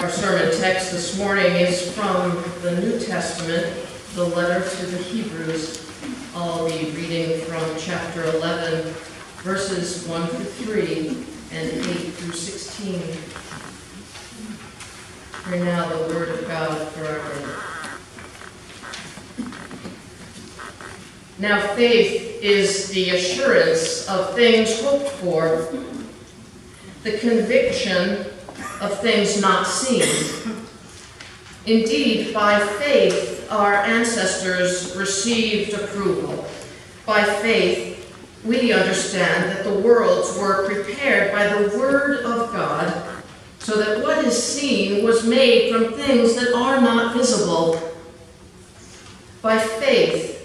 Our sermon text this morning is from the New Testament, the letter to the Hebrews. I'll be reading from chapter 11, verses 1 through 3 and 8 through 16. Hear now the word of God for our day. Now faith is the assurance of things hoped for, the conviction of things not seen. Indeed, by faith our ancestors received approval. By faith we understand that the worlds were prepared by the word of God, so that what is seen was made from things that are not visible. By faith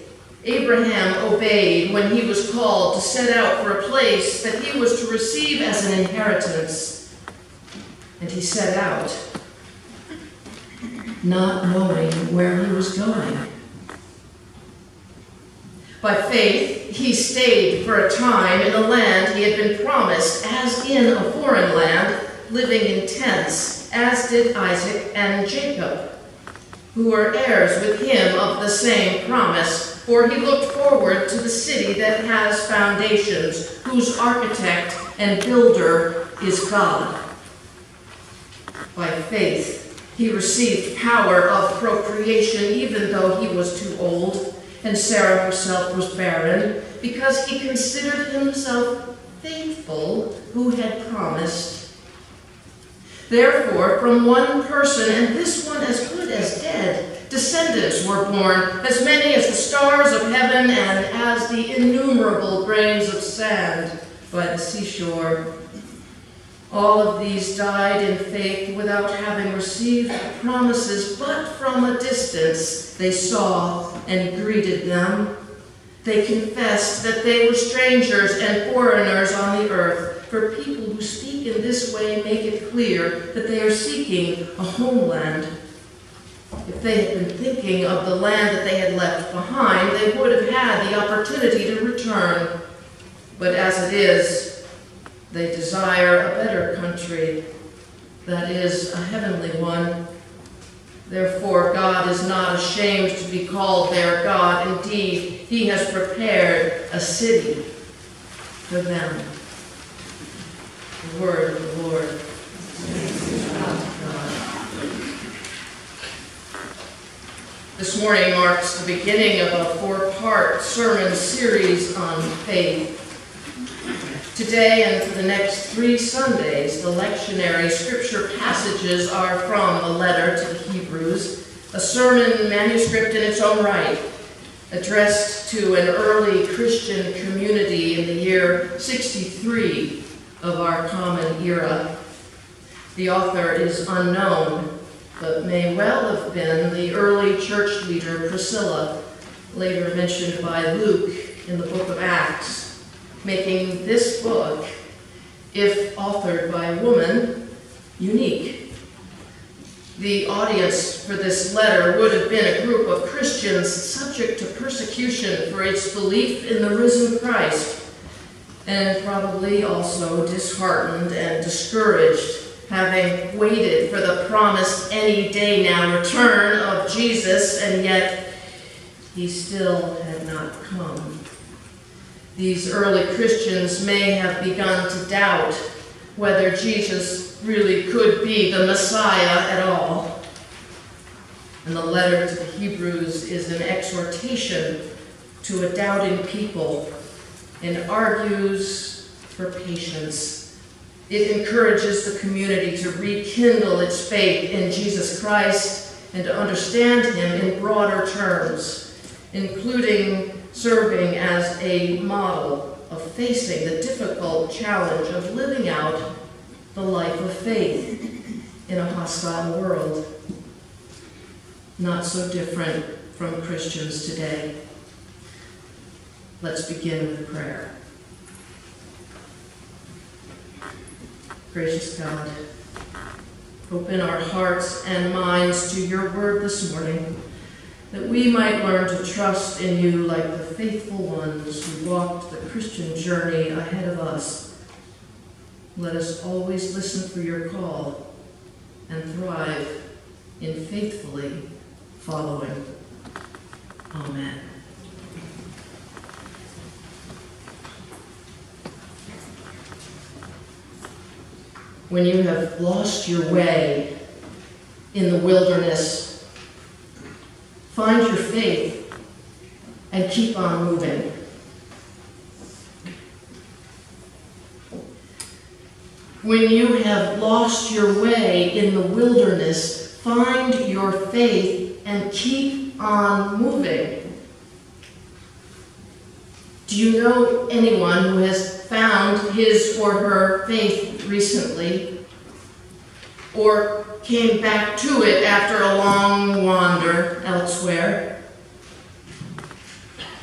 Abraham obeyed when he was called to set out for a place that he was to receive as an inheritance and he set out, not knowing where he was going. By faith, he stayed for a time in the land he had been promised, as in a foreign land, living in tents, as did Isaac and Jacob, who were heirs with him of the same promise. For he looked forward to the city that has foundations, whose architect and builder is God. By faith, he received power of procreation even though he was too old, and Sarah herself was barren, because he considered himself faithful who had promised. Therefore, from one person, and this one as good as dead, descendants were born, as many as the stars of heaven and as the innumerable grains of sand by the seashore. All of these died in faith without having received promises, but from a distance they saw and greeted them. They confessed that they were strangers and foreigners on the earth. For people who speak in this way make it clear that they are seeking a homeland. If they had been thinking of the land that they had left behind, they would have had the opportunity to return. But as it is, they desire a better country, that is, a heavenly one. Therefore, God is not ashamed to be called their God. Indeed, he has prepared a city for them. The word of the Lord. This morning marks the beginning of a four-part sermon series on faith. Today and for the next three Sundays, the lectionary scripture passages are from the letter to the Hebrews, a sermon manuscript in its own right, addressed to an early Christian community in the year 63 of our common era. The author is unknown, but may well have been the early church leader Priscilla, later mentioned by Luke in the book of Acts making this book, if authored by a woman, unique. The audience for this letter would have been a group of Christians subject to persecution for its belief in the risen Christ, and probably also disheartened and discouraged, having waited for the promised any day now return of Jesus, and yet he still had not come. These early Christians may have begun to doubt whether Jesus really could be the Messiah at all. And the letter to the Hebrews is an exhortation to a doubting people and argues for patience. It encourages the community to rekindle its faith in Jesus Christ and to understand him in broader terms, including serving as a model of facing the difficult challenge of living out the life of faith in a hostile world. Not so different from Christians today. Let's begin with prayer. Gracious God, open our hearts and minds to your word this morning that we might learn to trust in you like the faithful ones who walked the Christian journey ahead of us. Let us always listen for your call and thrive in faithfully following. Amen. When you have lost your way in the wilderness, find your faith and keep on moving. When you have lost your way in the wilderness, find your faith and keep on moving. Do you know anyone who has found his or her faith recently? Or came back to it after a long wander elsewhere?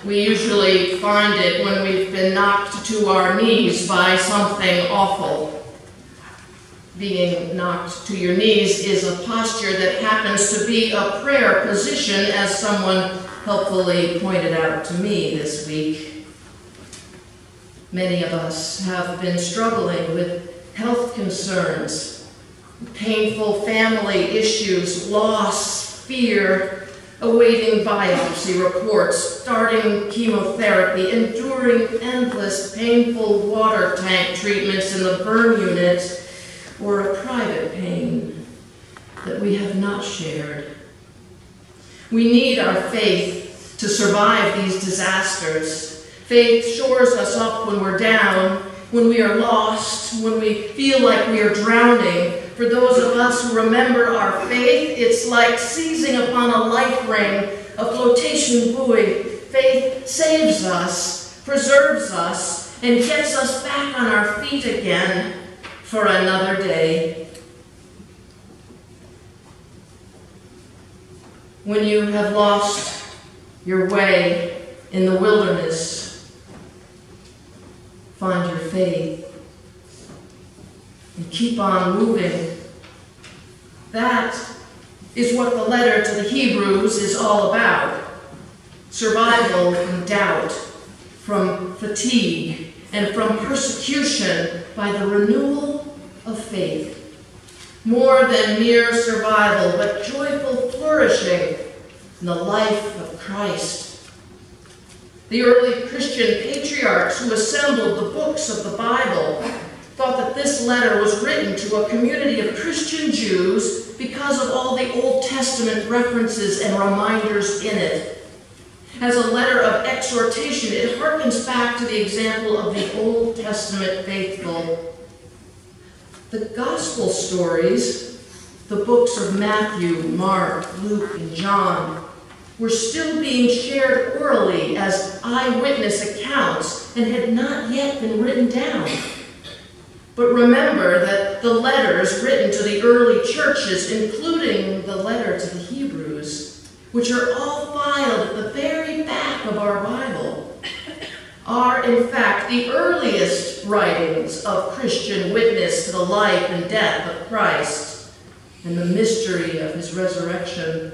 We usually find it when we've been knocked to our knees by something awful being knocked to your knees is a posture that happens to be a prayer position, as someone helpfully pointed out to me this week. Many of us have been struggling with health concerns, painful family issues, loss, fear, awaiting biopsy reports, starting chemotherapy, enduring endless painful water tank treatments in the burn unit, or a private pain that we have not shared. We need our faith to survive these disasters. Faith shores us up when we're down, when we are lost, when we feel like we are drowning. For those of us who remember our faith, it's like seizing upon a life ring, a flotation buoy. Faith saves us, preserves us, and gets us back on our feet again for another day. When you have lost your way in the wilderness, find your faith keep on moving. That is what the letter to the Hebrews is all about. Survival from doubt, from fatigue, and from persecution by the renewal of faith. More than mere survival, but joyful flourishing in the life of Christ. The early Christian patriarchs who assembled the books of the Bible thought that this letter was written to a community of Christian Jews because of all the Old Testament references and reminders in it. As a letter of exhortation, it harkens back to the example of the Old Testament faithful. The gospel stories, the books of Matthew, Mark, Luke, and John, were still being shared orally as eyewitness accounts and had not yet been written down. But remember that the letters written to the early churches, including the letter to the Hebrews, which are all filed at the very back of our Bible, are in fact the earliest writings of Christian witness to the life and death of Christ and the mystery of his resurrection.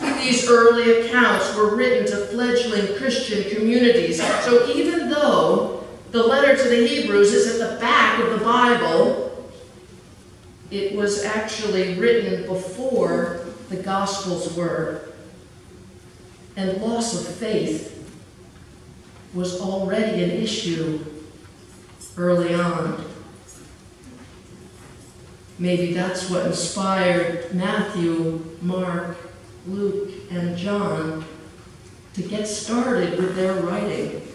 These early accounts were written to fledgling Christian communities, so even though the letter to the Hebrews is at the back of the Bible, it was actually written before the Gospels were. And loss of faith was already an issue early on. Maybe that's what inspired Matthew, Mark, Luke, and John to get started with their writing.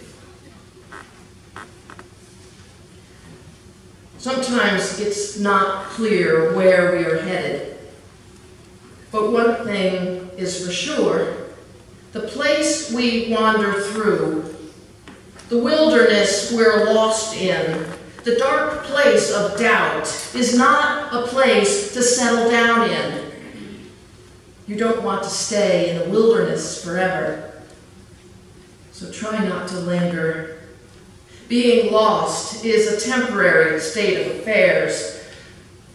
Sometimes it's not clear where we are headed. But one thing is for sure the place we wander through, the wilderness we're lost in, the dark place of doubt is not a place to settle down in. You don't want to stay in the wilderness forever. So try not to linger. Being lost is a temporary state of affairs.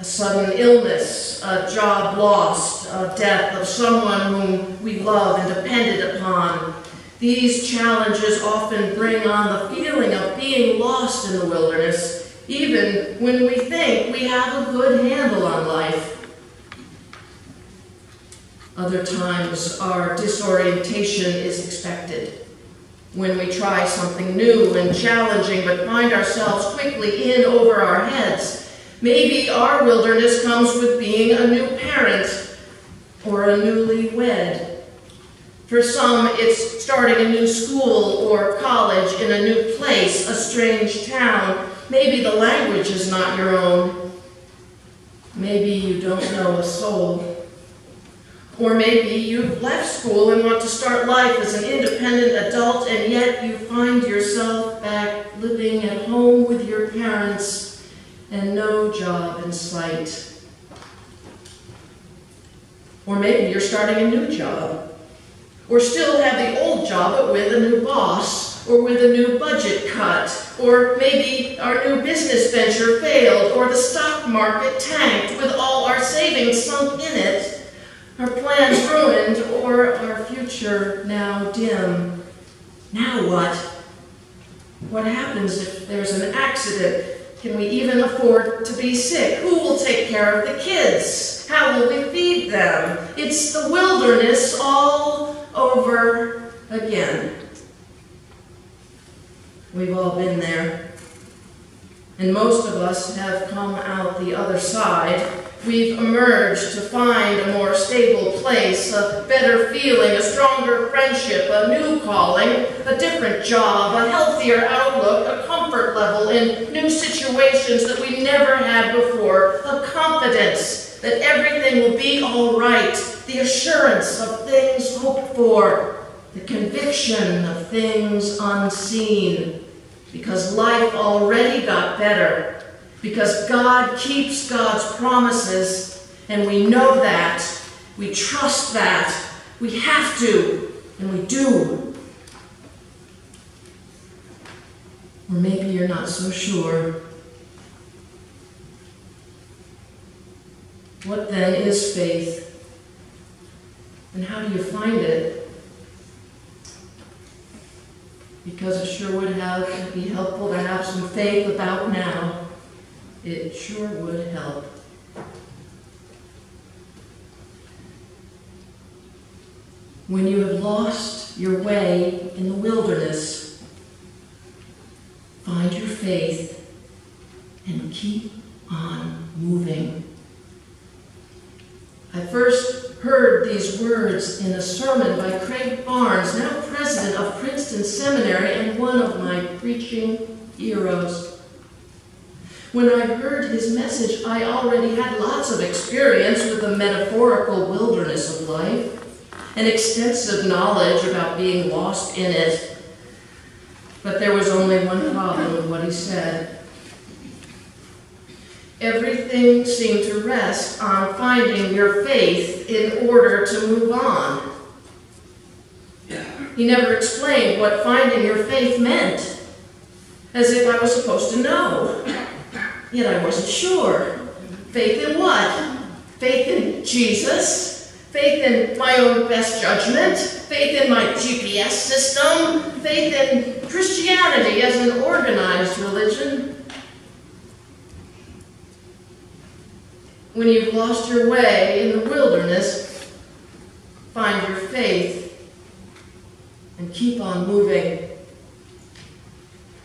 A sudden illness, a job lost, a death of someone whom we love and depended upon. These challenges often bring on the feeling of being lost in the wilderness, even when we think we have a good handle on life. Other times, our disorientation is expected. When we try something new and challenging but find ourselves quickly in over our heads, maybe our wilderness comes with being a new parent or a newly wed. For some, it's starting a new school or college in a new place, a strange town. Maybe the language is not your own. Maybe you don't know a soul. Or maybe you've left school and want to start life as an independent adult, and yet you find yourself back living at home with your parents and no job in sight. Or maybe you're starting a new job, or still have the old job but with a new boss, or with a new budget cut, or maybe our new business venture failed, or the stock market tanked with all our savings sunk in it our plans ruined, or our future now dim. Now what? What happens if there's an accident? Can we even afford to be sick? Who will take care of the kids? How will we feed them? It's the wilderness all over again. We've all been there. And most of us have come out the other side We've emerged to find a more stable place, a better feeling, a stronger friendship, a new calling, a different job, a healthier outlook, a comfort level in new situations that we never had before, a confidence that everything will be all right, the assurance of things hoped for, the conviction of things unseen, because life already got better because God keeps God's promises, and we know that. We trust that. We have to, and we do. Or maybe you're not so sure. What then is faith? And how do you find it? Because it sure would have be helpful to have some faith about now. It sure would help. When you have lost your way in the wilderness, find your faith and keep on moving. I first heard these words in a sermon by Craig Barnes, now president of Princeton Seminary and one of my preaching heroes. When I heard his message, I already had lots of experience with the metaphorical wilderness of life and extensive knowledge about being lost in it. But there was only one problem with what he said. Everything seemed to rest on finding your faith in order to move on. He never explained what finding your faith meant, as if I was supposed to know. Yet I wasn't sure. Faith in what? Faith in Jesus? Faith in my own best judgment? Faith in my GPS system? Faith in Christianity as an organized religion? When you've lost your way in the wilderness, find your faith and keep on moving.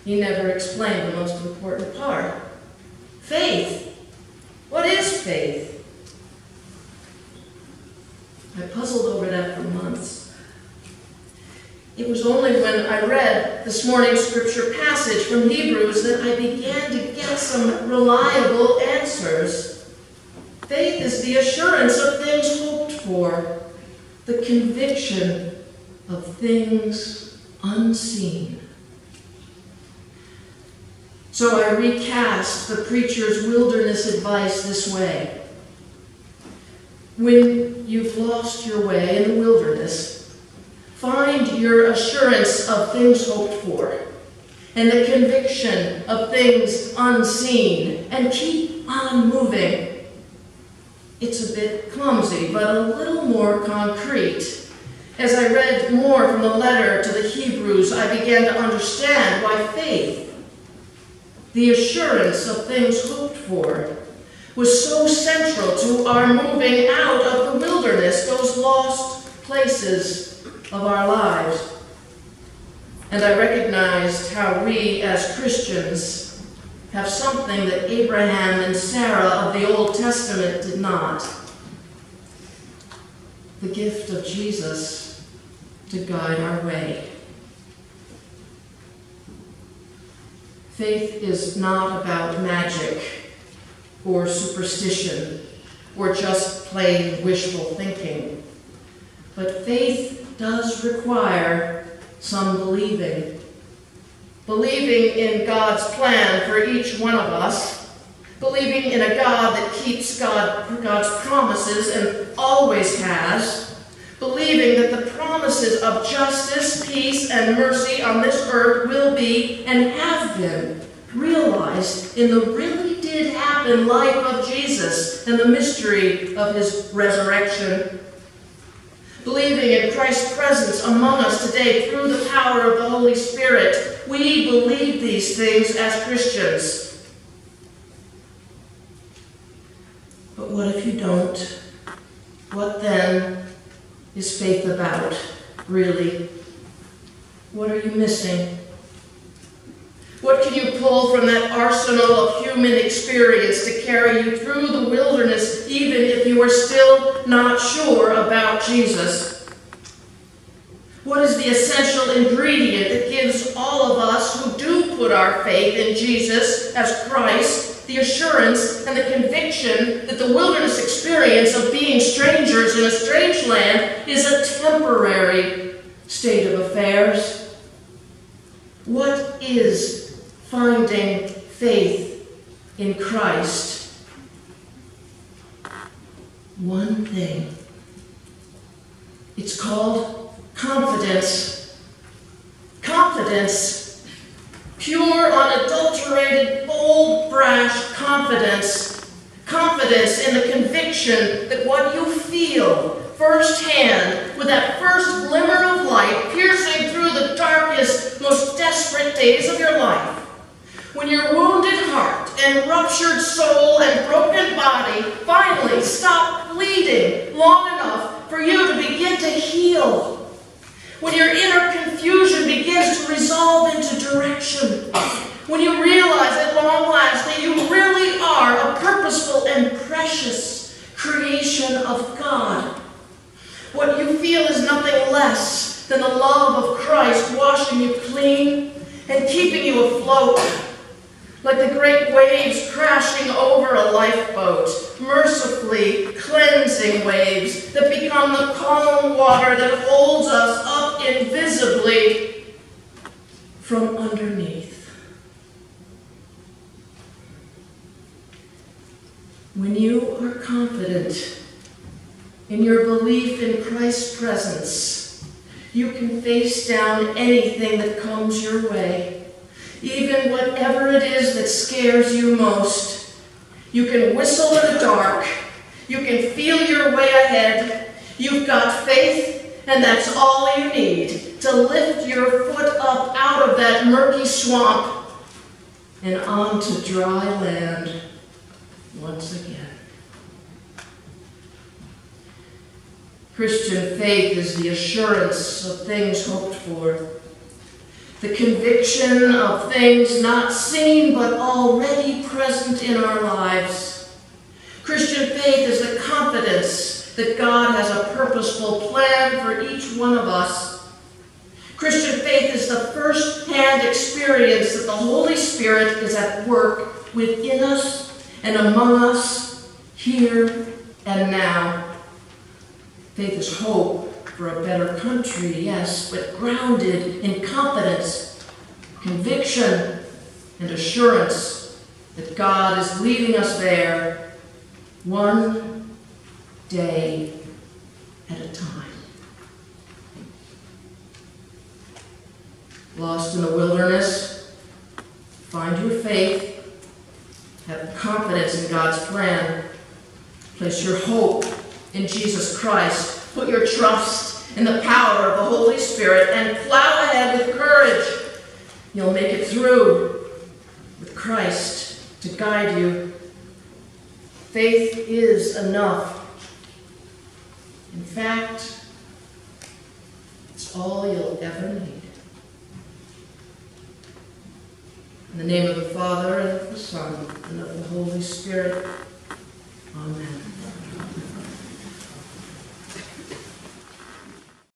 He never explained the most important part. Faith. What is faith? I puzzled over that for months. It was only when I read this morning's scripture passage from Hebrews that I began to get some reliable answers. Faith is the assurance of things hoped for, the conviction of things unseen. So I recast the preacher's wilderness advice this way. When you've lost your way in the wilderness, find your assurance of things hoped for and the conviction of things unseen and keep on moving. It's a bit clumsy, but a little more concrete. As I read more from the letter to the Hebrews, I began to understand why faith the assurance of things hoped for, was so central to our moving out of the wilderness those lost places of our lives. And I recognized how we as Christians have something that Abraham and Sarah of the Old Testament did not the gift of Jesus to guide our way. Faith is not about magic or superstition or just plain wishful thinking. But faith does require some believing. Believing in God's plan for each one of us, believing in a God that keeps God, God's promises and always has, believing that the promises of justice, peace, and mercy on this earth will be and have been realized in the really did happen life of Jesus and the mystery of his resurrection. Believing in Christ's presence among us today through the power of the Holy Spirit, we believe these things as Christians. But what if you don't? What then is faith about, really? What are you missing? What can you pull from that arsenal of human experience to carry you through the wilderness, even if you are still not sure about Jesus? What is the essential ingredient that gives all of us who do put our faith in Jesus as Christ the assurance and the conviction that the wilderness experience of being strangers in a strange land is a temporary state of affairs? What is finding faith in Christ. One thing. It's called confidence. Confidence. Pure, unadulterated, bold, brash confidence. Confidence in the conviction that what you feel firsthand, with that first glimmer of light piercing through the darkest, most desperate days of your life, when your wounded heart and ruptured soul and broken body finally stop bleeding long enough for you to begin to heal. When your inner confusion begins to resolve into direction. When you realize at long last that you really are a purposeful and precious creation of God. What you feel is nothing less than the love of Christ washing you clean and keeping you afloat like the great waves crashing over a lifeboat, mercifully cleansing waves that become the calm water that holds us up invisibly from underneath. When you are confident in your belief in Christ's presence, you can face down anything that comes your way even whatever it is that scares you most. You can whistle in the dark. You can feel your way ahead. You've got faith, and that's all you need to lift your foot up out of that murky swamp and onto dry land once again. Christian faith is the assurance of things hoped for the conviction of things not seen but already present in our lives. Christian faith is the confidence that God has a purposeful plan for each one of us. Christian faith is the first-hand experience that the Holy Spirit is at work within us and among us here and now. Faith is hope for a better country, yes, but grounded in confidence, conviction, and assurance that God is leading us there one day at a time. Lost in the wilderness, find your faith, have confidence in God's plan, place your hope in Jesus Christ Put your trust in the power of the Holy Spirit and plow ahead with courage. You'll make it through with Christ to guide you. Faith is enough. In fact, it's all you'll ever need. In the name of the Father, and of the Son, and of the Holy Spirit. Amen.